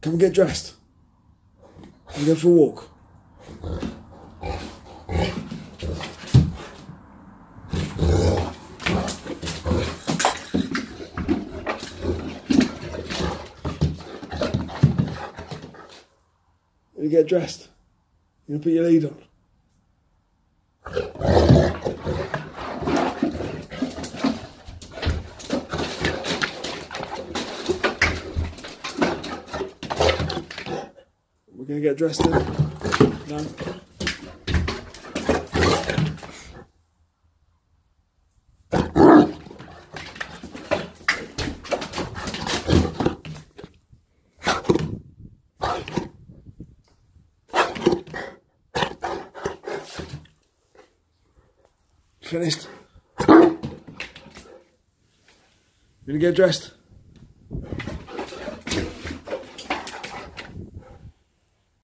Come and get dressed. I'm going for a walk. You get dressed. You put your lead on. Gonna get dressed in. No. Finished. Gonna get dressed.